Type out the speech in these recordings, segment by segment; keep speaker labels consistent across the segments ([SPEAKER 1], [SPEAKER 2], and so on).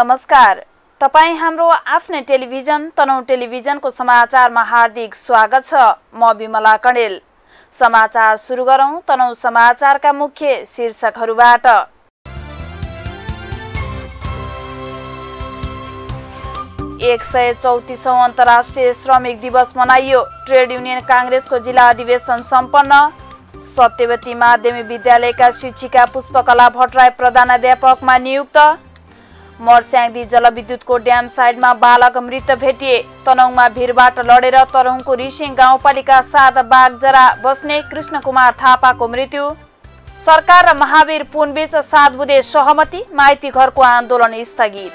[SPEAKER 1] नमस्कार। तपाईँ हाम्रो आफ्नै टेलिभिजन तनौ टेलिभिजनको समाचारमा हार्दिक स्वागत छ। म विमला कणेल। समाचार सुरु गरौँ तनौ समाचारका मुख्य शीर्षकहरूबाट। एक सय चौतिसौँ अन्तर्राष्ट्रिय श्रमिक दिवस मनाइयो। ट्रेड युनियन काङ्ग्रेसको जिल्ला अधिवेशन सम्पन्न। सत्यवती माध्यमिक विद्यालयका शिक्षिका पुष्पकला भट्टराई प्रधानाध्यापकमा नियुक्त। मर्स्याङदी जलविद्युतको ड्याम साइडमा बालक मृत भेटिए। तनहुङमा भिरबाट लडेर तरहुङको रिसिङ गाउँपालिका सात बाघ जरा बस्ने कृष्णकुमार थापाको मृत्यु। सरकार र महावीर पुनबीच सात बुधे सहमति माइती घरको आन्दोलन स्थगित।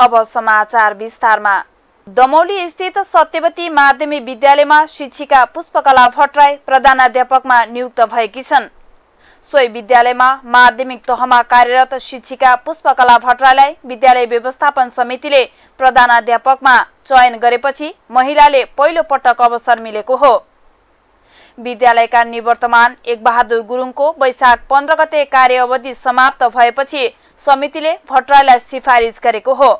[SPEAKER 1] अब समाचार विस्तारमा। दमौली स्थित सत्यवती माध्यमिक विद्यालयमा शिक्षिका पुष्पकला भट्टराई प्रधानाध्यापकमा नियुक्त भएकी छन्। सोही विद्यालयमा माध्यमिक तहमा कार्यरत शिक्षिका पुष्पकला भट्टराईलाई विद्यालय व्यवस्थापन समितिले प्रधानाध्यापकमा चयन गरेपछि महिलाले पहिलो पटक अवसर मिलेको हो। विद्यालयका निवर्तमान एकबहादुर गुरुङको वैशाख पन्ध्र गते कार्य अवधि समाप्त भएपछि समितिले भट्टराईलाई सिफारिस गरेको हो।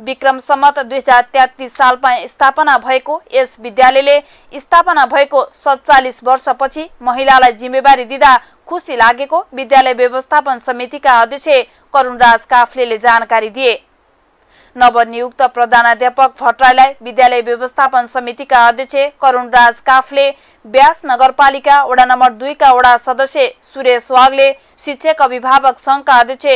[SPEAKER 1] विक्रम सम्मत दुई हजार तेत्तिस सालमा स्थापना भएको यस विद्यालयले स्थापना भएको सत्तालिस वर्षपछि महिलालाई जिम्मेवारी दिँदा खुसी लागेको विद्यालय व्यवस्थापन समितिका अध्यक्ष करुणराज काफ्लेले जानकारी दिए। नवनियुक्त प्रधानाध्यापक भट्टराईलाई विद्यालय व्यवस्थापन समितिका अध्यक्ष करुणराज काफले ब्यास नगरपालिका वडा नम्बर दुईका वडा सदस्य सुरेश वागले शिक्षक अभिभावक सङ्घका अध्यक्ष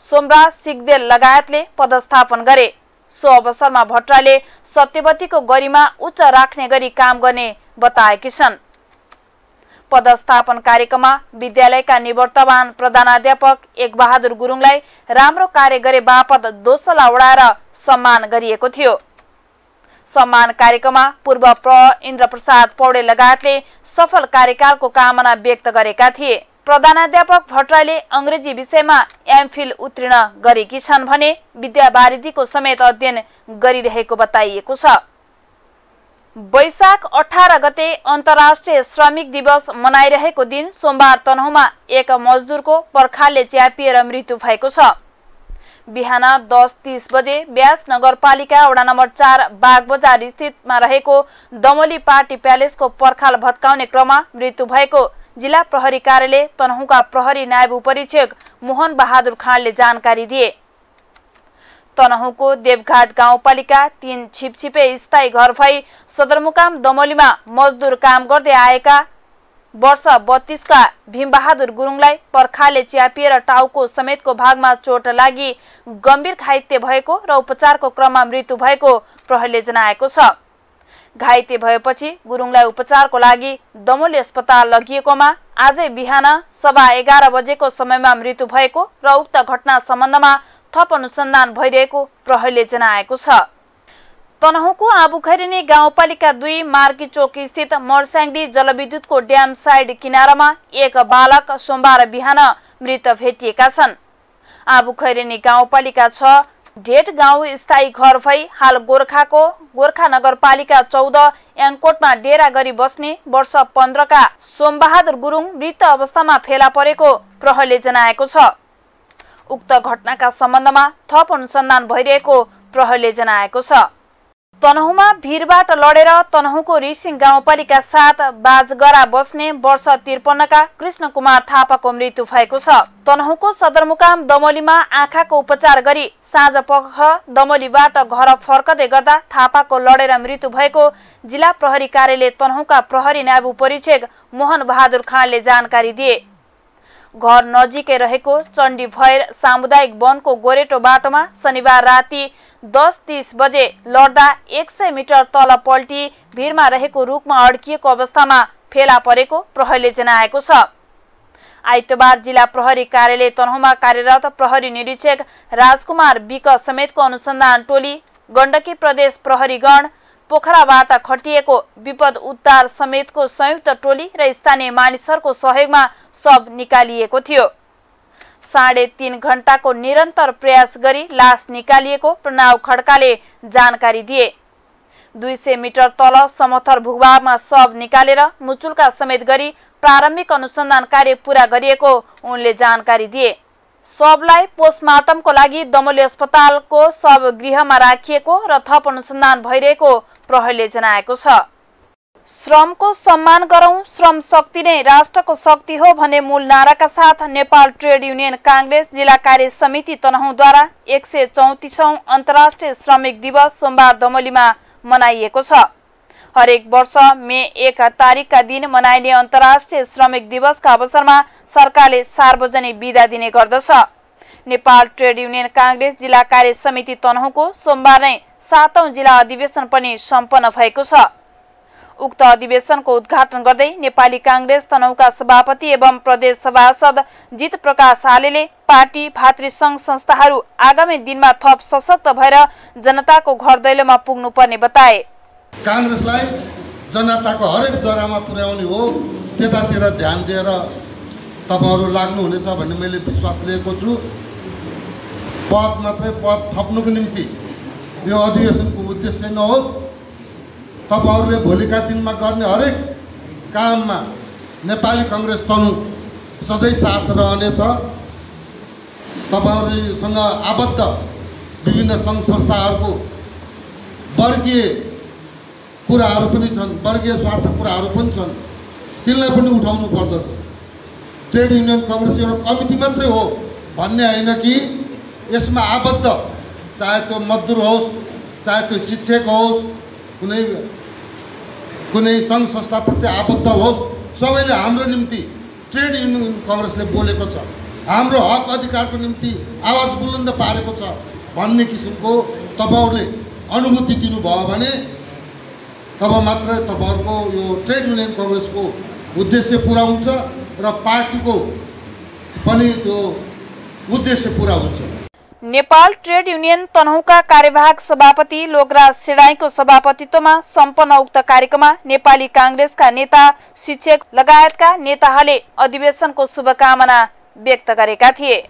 [SPEAKER 1] सोमराज सिगदेल लगायतले पदस्थापन गरे। सो अवसरमा भट्टराईले सत्यवतीको गरिमा उच्च राख्ने गरी काम गर्ने बताएकी छन्। पदस्थापन कार्यक्रममा विद्यालयका निवर्तमान प्रधानाध्यापक एक बहादुर गुरुङलाई राम्रो कार्य गरे बापत दोस्रोला उडाएर सम्मान गरिएको थियो। सम्मान कार्यक्रममा पूर्व प्र इन्द्र प्रसाद पौडे लगायतले सफल कार्यकालको कामना व्यक्त गरेका थिए। प्रधानाध्यापक भट्टराईले अङ्ग्रेजी विषयमा एमफिल उत्तीर्ण गरेकी छन् भने विद्यावारिधीको समेत अध्ययन गरिरहेको बताइएको छ। वैशाख अठार गते अन्तर्राष्ट्रिय श्रमिक दिवस मनाइरहेको दिन सोमबार तनहुमा एक मजदुरको पर्खालले च्यापिएर मृत्यु भएको छ। बिहान दस तिस बजे ब्यास नगरपालिका वडा नम्बर चार बाग बजार स्थितमा रहेको दमली पार्टी प्यालेसको पर्खाल भत्काउने क्रममा मृत्यु भएको जिल्ला प्रहरी कार्यालय तनहुका प्रहरी नायब उपरीक्षक मोहन बहादुर खाँडले जानकारी दिए। तनहुको देवघाट गाउँपालिका तीन छिपछिपे स्थायी घर भई सदरमुकाम दमलीमा मजदुर काम गर्दै आएका वर्ष बत्तीसका भीमबहादुर गुरुङलाई पर्खाले च्यापिएर टाउको समेतको भागमा चोट लागि गम्भीर घाइते भएको र उपचारको क्रममा मृत्यु भएको प्रहरीले जनाएको छ। घाइते भएपछि गुरुङलाई उपचारको लागि दमोली अस्पताल लगिएकोमा आजै बिहान सभा एघार बजेको समयमा मृत्यु भएको र उक्त घटना सम्बन्धमा थप अनुसन्धान भइरहेको प्रहरीले जनाएको छ। तनहुको आबुखैरिनी गाउँपालिका दुई मार्की चोक स्थित मर्स्याङदी जलविद्युतको ड्याम साइड किनारामा एक बालक सोमबार बिहान मृत भेटिएका छन्। आबुखैरिनी गाउँपालिका छ ढेट गाउँ स्थायी घर भई हाल गोर्खाको गोर्खा नगरपालिका चौध याङकोटमा डेरा गरी बस्ने वर्ष पन्ध्रका सोमबहादुर गुरुङ मृत अवस्थामा फेला परेको प्रहरीले जनाएको छ। उक्त घटनाका सम्बन्धमा थप अनुसन्धान भइरहेको प्रहरीले जनाएको छ। तनहुमा भिरबाट लडेर तनहुको रिसिङ गाउँपालिका सात बाजगरा बस्ने वर्ष त्रिपन्नका कृष्ण कुमार थापाको मृत्यु भएको छ। तनहुको सदरमुकाम दमलीमा आँखाको उपचार गरी साँझ पख दमलीबाट घर फर्कदै गर्दा थापाको लडेर मृत्यु भएको जिल्ला प्रहरी कार्यालय तनहुका प्रहरी नायब परीक्षक मोहन बहादुर खाँडले जानकारी दिए। घर नजिकै रहेको चण्डी भैर सामुदायिक वनको गोरेटो बाटोमा शनिबार राति दस तिस बजे लड्दा एक सय मिटर तल पल्टी भिरमा रहेको रुखमा अड्किएको अवस्थामा फेला परेको प्रहरीले जनाएको छ। आइतबार जिल्ला प्रहरी कार्यालय तनहुमा कार्यरत प्रहरी निरीक्षक राजकुमार विक समेतको अनुसन्धान टोली गण्डकी प्रदेश प्रहरीगण पोखराबाट खटिएको विपद उद्धार समेतको संयुक्त टोली र स्थानीय मानिसहरूको सहयोगमा सब निकालिएको थियो। साढे तिन घण्टाको निरन्तर प्रयास गरी लास निकालिएको प्रणव खड्काले जानकारी दिए। दुई सय मिटर तल समथर भूभागमा शव निकालेर मुचुल्का समेत गरी प्रारम्भिक अनुसन्धान कार्य पूरा गरिएको उनले जानकारी दिए। शवलाई पोस्टमार्टमको लागि दमोली अस्पतालको शव गृहमा राखिएको र थप अनुसन्धान भइरहेको प्रहरीले जनाएको छ। श्रमको सम्मान गरौं श्रम शक्ति नै राष्ट्रको शक्ति हो भन्ने मूल नाराका साथ नेपाल ट्रेड युनियन काङ्ग्रेस जिल्ला कार्य समिति तनहुँद्वारा एक सय चौतिसौँ अन्तर्राष्ट्रिय श्रमिक दिवस सोमबार दमलीमा मनाइएको छ। हरेक वर्ष मे एक तारिकका दिन मनाइने अन्तर्राष्ट्रिय श्रमिक दिवसका अवसरमा सरकारले सार्वजनिक विदा दिने गर्दछ। नेपाल ट्रेड युनियन काङ्ग्रेस जिल्ला कार्य समिति तनहुँको सोमबार नै सातौं जिल्ला अधिवेशन पनि सम्पन्न भएको छ। उक्त अधिवेशनको उद्घाटन गर्दै नेपाली काङ्ग्रेस तनहुका सभापति एवं प्रदेश सभासद जित प्रकाश आलेले पार्टी भातृ सङ्घ संस्थाहरू आगामी दिनमा थप सशक्त भएर जनताको घर दैलोमा पुग्नुपर्ने बताए।
[SPEAKER 2] काङ्ग्रेसलाई जनताको हरेक जरामा पुर्याउने हो त्यतातिर ध्यान दिएर तपाईँहरू लाग्नुहुनेछ भन्ने मैले विश्वास लिएको छु। पद मात्रै पद थप्नुको निम्ति यो अधिवेशनको उद्देश्य नहोस् तपाईँहरूले भोलिका दिनमा गर्ने हरेक काममा नेपाली कङ्ग्रेस तनु सधैँ साथ रहनेछ तपाईँहरूसँग आबद्ध विभिन्न सङ्घ संस्थाहरूको वर्गीय कुराहरू पनि छन् वर्गीय स्वार्थ कुराहरू पनि छन् त्यसलाई पनि उठाउनु पर्दछ ट्रेड युनियन कङ्ग्रेस एउटा कमिटी मात्रै हो भन्ने होइन कि यसमा आबद्ध चाहे त्यो मजदुर होस् चाहे त्यो शिक्षक होस् कुनै कुनै सङ्घ संस्थाप्रति आबद्ध होस् सबैले हाम्रो निम्ति ट्रेड युनियन कङ्ग्रेसले बोलेको छ। हाम्रो हक अधिकारको निम्ति आवाज बुलन्द पारेको छ भन्ने किसिमको तपाईँहरूले अनुभूति दिनुभयो भने तब मात्र तपाईँहरूको यो ट्रेड युनियन कङ्ग्रेसको उद्देश्य पुरा हुन्छ र पार्टीको पनि त्यो उद्देश्य पुरा हुन्छ।
[SPEAKER 1] नेपाल ट्रेड युनियन तनहुका कार्यवाहक सभापति लोकराज सिडाईको सभापतित्वमा सम्पन्न उक्त कार्यक्रममा नेपाली काङ्ग्रेसका नेता शिक्षक लगायतका नेताहरूले अधिवेशनको शुभकामना व्यक्त गरेका थिए।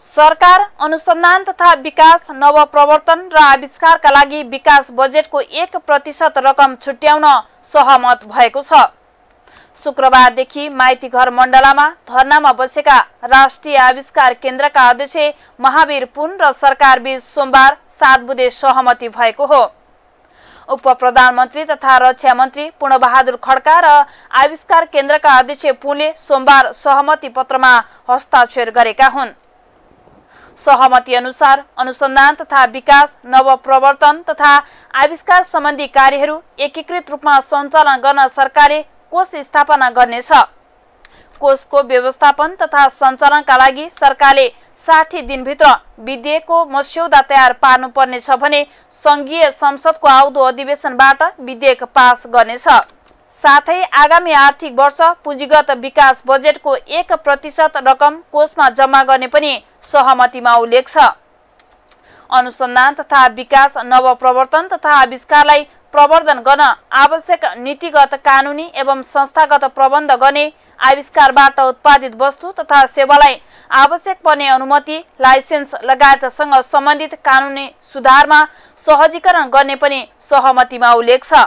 [SPEAKER 1] सरकार अनुसन्धान तथा विकास नवप्रवर्तन र आविष्कारका लागि विकास बजेटको एक प्रतिशत रकम छुट्याउन सहमत भएको छ। शुक्रबारदेखि माइतीघर मण्डलामा धरनामा बसेका राष्ट्रिय आविष्कार केन्द्रका अध्यक्ष महावीर पुन र सरकार बीच सोमबार सात बुधे सहमति भएको हो। उप प्रधानमन्त्री तथा रक्षा मन्त्री पूर्णबहादुर खड्का र आविष्कार केन्द्रका अध्यक्ष पुनले सोमबार सहमति पत्रमा हस्ताक्षर गरेका हुन्। सहमति अनुसार अनुसन्धान तथा विकास नवप्रवर्तन तथा आविष्कार सम्बन्धी कार्यहरू एकीकृत रूपमा सञ्चालन गर्न सरकारले कोष स्थापना गर्नेछ। कोषको व्यवस्थापन तथा सञ्चालनका लागि सरकारले साठी दिनभित्र विधेयकको मस्यौदा तयार पार्नुपर्नेछ भने सङ्घीय संसदको आउँदो अधिवेशनबाट विधेयक पास गर्नेछ। साथै आगामी आर्थिक वर्ष पुँजीगत विकास बजेटको एक प्रतिशत रकम कोषमा जम्मा गर्ने पनि सहमतिमा उल्लेख छ। अनुसन्धान तथा विकास नवप्रवर्तन तथा आविष्कारलाई प्रवर्धन गर्न आवश्यक नीतिगत कानुनी एवं संस्थागत प्रबन्ध गर्ने आविष्कारबाट उत्पादित वस्तु तथा सेवालाई आवश्यक पर्ने अनुमति लाइसेन्स लगायतसँग सम्बन्धित कानुनी सुधारमा सहजीकरण गर्ने पनि सहमतिमा उल्लेख छ।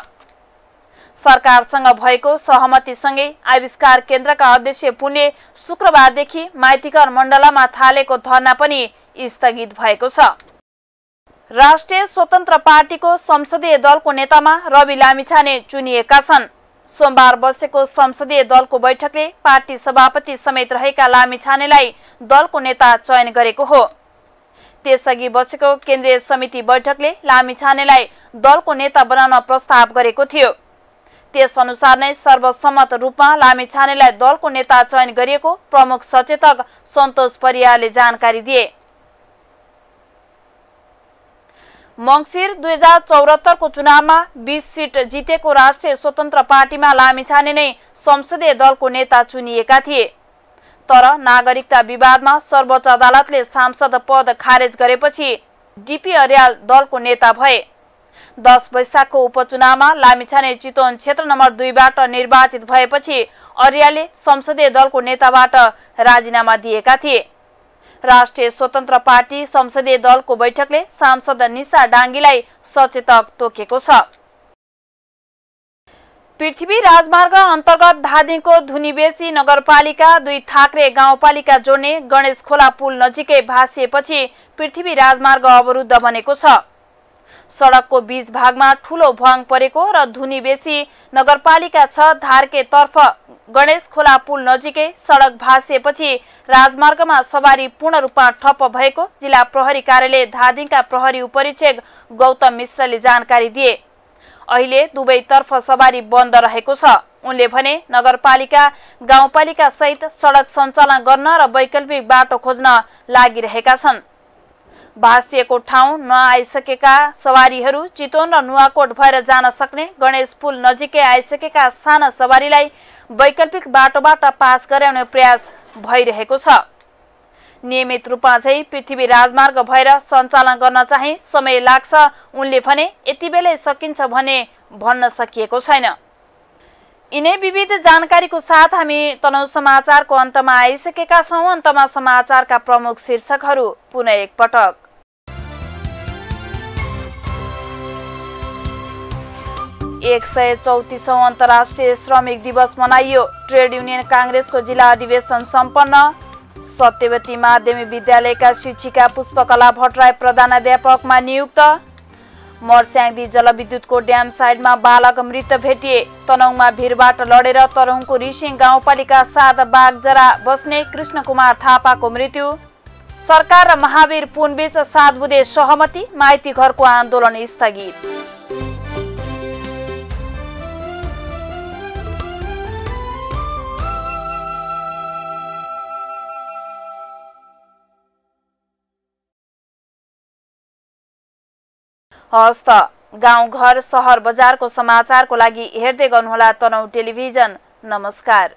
[SPEAKER 1] सरकारसँग भएको सहमतिसँगै आविष्कार केन्द्रका अध्यक्ष पुनले शुक्रबारदेखि माइतीघर मण्डलमा थालेको धरना पनि स्थगित भएको छ। राष्ट्रिय स्वतन्त्र पार्टीको संसदीय दलको नेतामा रवि लामिछाने चुनिएका छन्। सोमबार बसेको संसदीय दलको बैठकले पार्टी सभापति समेत रहेका लामिछानेलाई दलको नेता चयन गरेको हो। त्यसअघि बसेको केन्द्रीय समिति बैठकले लामिछानेलाई दलको नेता बनाउन प्रस्ताव गरेको थियो। त्यसअनुसार नै सर्वसम्मत रूपमा लामिछानेलाई दलको नेता चयन गरिएको प्रमुख सचेतक सन्तोष परियारले जानकारी दिए। मङ्सिर दुई हजार चौरात्तरको चुनावमा बिस सिट जितेको राष्ट्रिय स्वतन्त्र पार्टीमा लामिछाने नै संसदीय दलको नेता चुनिएका थिए। तर नागरिकता विवादमा सर्वोच्च अदालतले सांसद पद खारेज गरेपछि डिपी अर्याल दलको नेता भए। दस वैशाखको उपचुनावमा लामिछाने चितवन क्षेत्र नम्बर दुईबाट निर्वाचित भएपछि अर्याले संसदीय दलको नेताबाट राजीनामा दिएका थिए। राष्ट्रिय स्वतन्त्र पार्टी संसदीय दलको बैठकले सांसद निशा डाङ्गीलाई सचेतक तोकेको छ। पृथ्वी राजमार्ग अन्तर्गत धादिङको धुनीबेसी नगरपालिका दुई थाक्रे गाउँपालिका जोड्ने गणेश खोला पुल नजिकै भाँसिएपछि पृथ्वी राजमार्ग अवरुद्ध बनेको छ। सडकको बीच भागमा ठूलो भुवाङ परेको र धुनी बेसी नगरपालिका छ धारके तर्फ। गणेश खोला पुल नजिकै सडक भाँसिएपछि राजमार्गमा सवारी पूर्ण रूपमा ठप्प भएको जिल्ला प्रहरी कार्यालय धादिङका प्रहरी उपरीक्षक गौतम मिश्रले जानकारी दिए। अहिले दुवैतर्फ सवारी बन्द रहेको छ। उनले भने नगरपालिका गाउँपालिका सहित सडक सञ्चालन गर्न र वैकल्पिक बाटो खोज्न लागिरहेका छन्। भाँसिएको ठाउँ नआइसकेका सवारीहरू चितवन र नुवाकोट भएर जान सक्ने गणेश पुल नजिकै आइसकेका साना सवारीलाई वैकल्पिक बाटोबाट पास गराउने प्रयास भइरहेको छ। नियमित रूपमा चाहिँ पृथ्वी राजमार्ग भएर सञ्चालन गर्न चाहिँ समय लाग्छ उनले भने यति बेलै सकिन्छ भने भन्न सकिएको छैन। यिनै विविध जानकारीको साथ हामी तनहु समाचारको अन्तमा आइसकेका छौँ। अन्तमा समाचारका प्रमुख शीर्षकहरू पुनः एकपटक। एक सय चौतिसौँ अन्तर्राष्ट्रिय श्रमिक दिवस मनाइयो। ट्रेड युनियन काङ्ग्रेसको जिल्ला अधिवेशन सम्पन्न। सत्यवती माध्यमिक विद्यालयका शिक्षिका पुष्पकला भट्टराई प्रधानाध्यापकमा नियुक्त। मर्स्याङदी जलविद्युतको ड्याम साइडमा बालक मृत भेटिए। तनहुङमा भिरबाट लडेर तरहुङको रिसिङ गाउँपालिका सात बाघजरा बस्ने कृष्ण कुमार थापाको मृत्यु। सरकार र महावीर पुनबीच सात बुधे सहमति माइती घरको आन्दोलन स्थगित। हवस् त। गाउँघर सहर बजारको समाचारको लागि हेर्दै गर्नुहोला तनहु टेलिभिजन। नमस्कार।